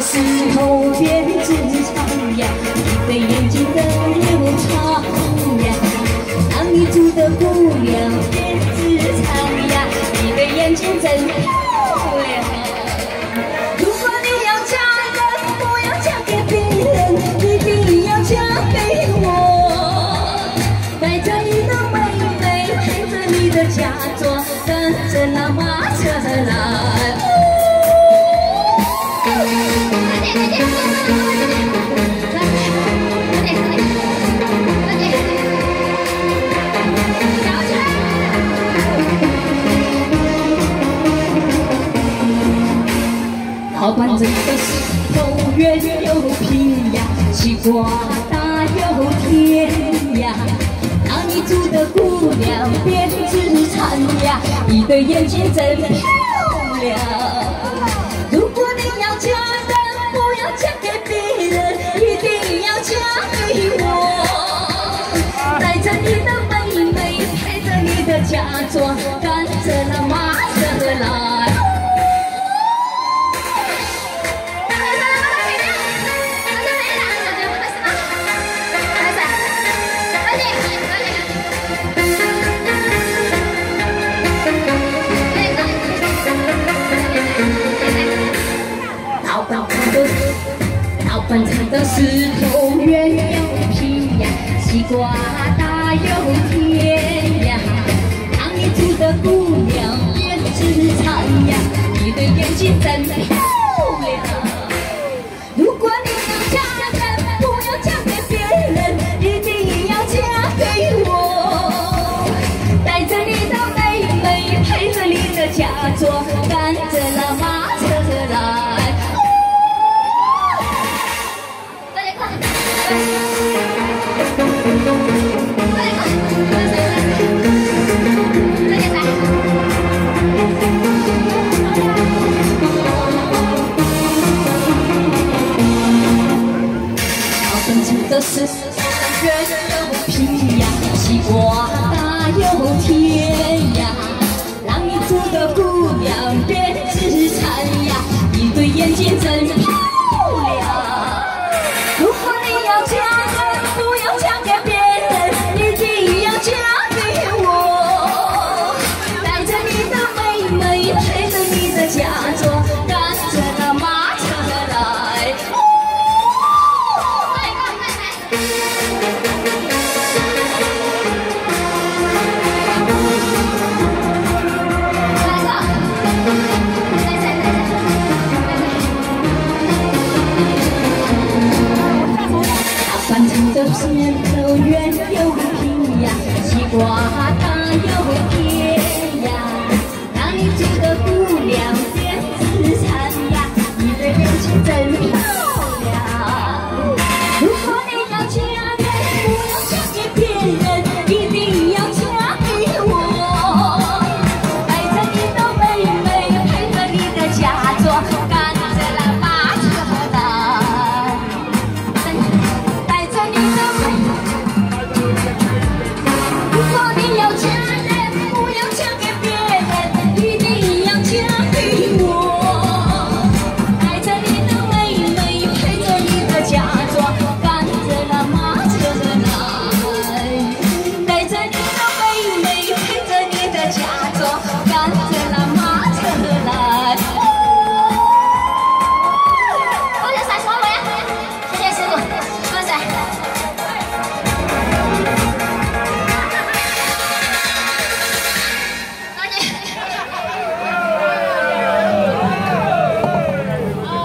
石头编织长呀，你的眼睛更又长呀。当你住的姑娘编织长呀，你的眼睛真好板子的石头圆又平呀，西瓜大又甜呀。那你住的姑娘编织长呀，你的眼睛真漂亮。西瓜大又甜呀。让你住的姑娘辫子长呀，你的眼睛真的是圆又平呀，西瓜大又甜呀。让你住的姑娘编织长呀，一对眼睛饭场的石头圆又平呀，西瓜